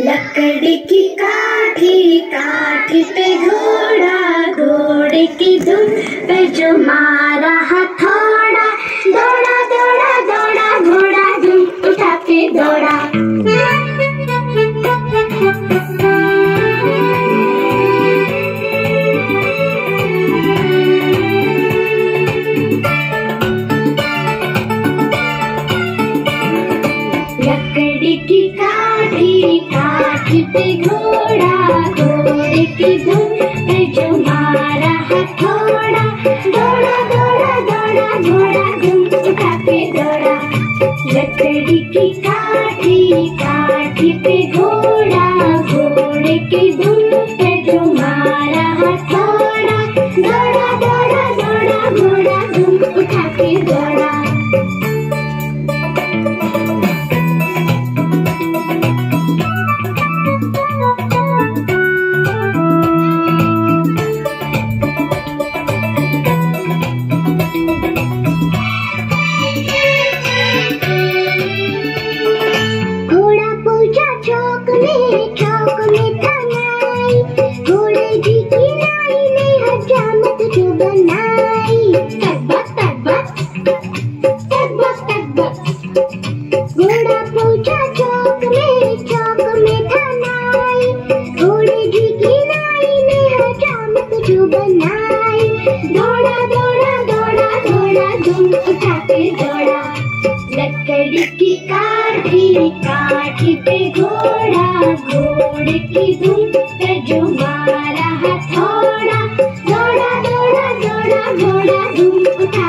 लकड़ी की काठी काठी पे घोड़ा, घोड़े की धुन पे जो मारा हथौड़ा। दौड़ा दौड़ा दौड़ा, घोड़ा धुन उठा के दौड़ा। लकड़ी की का पे घोड़ा, घोड़े की धुन पे जो मारा था दौड़ा दौड़ा घोड़ा पे दौड़ा। लकड़ी की पे घोड़ा लकड़ी की काठी काठी पे घोड़ा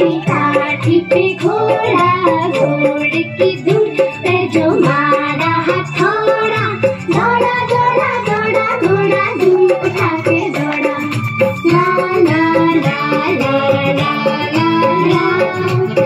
काठ पे घोड़ की धुन पे थोड़ा दौड़ा दौड़ा दौड़ा घोड़ा धुन के दौड़ा ला ला ला ला।